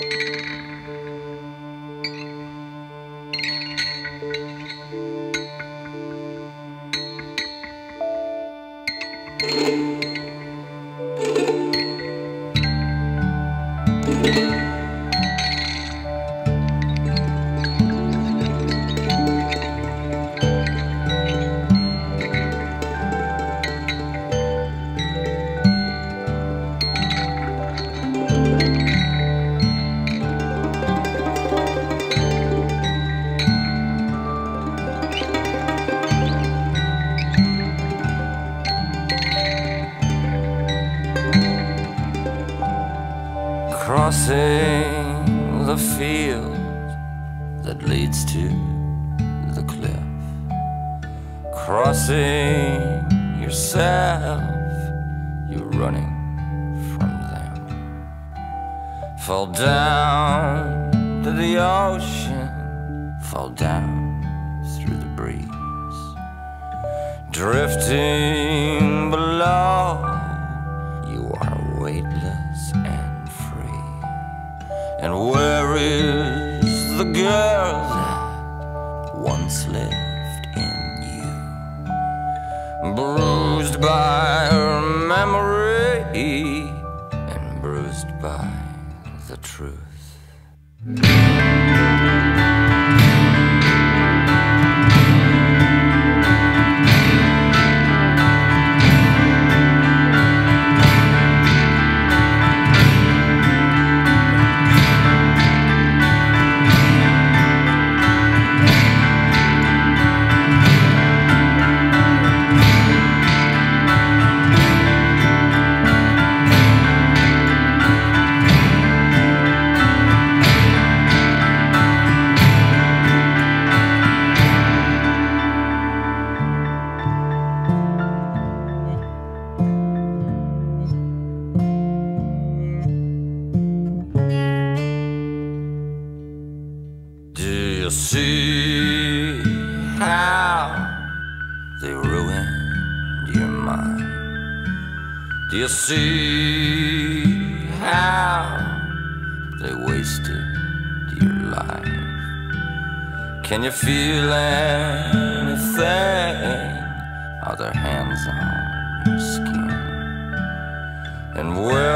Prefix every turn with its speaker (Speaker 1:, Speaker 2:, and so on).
Speaker 1: Música Crossing the field that leads to the cliff. Crossing yourself, you're running from them. Fall down to the ocean, fall down through the breeze. Drifting And where is the girl that once lived in you? Bruised by her memory and bruised by the truth. You see how they ruined your mind? Do you see how they wasted your life? Can you feel anything? Are their hands on your skin? And where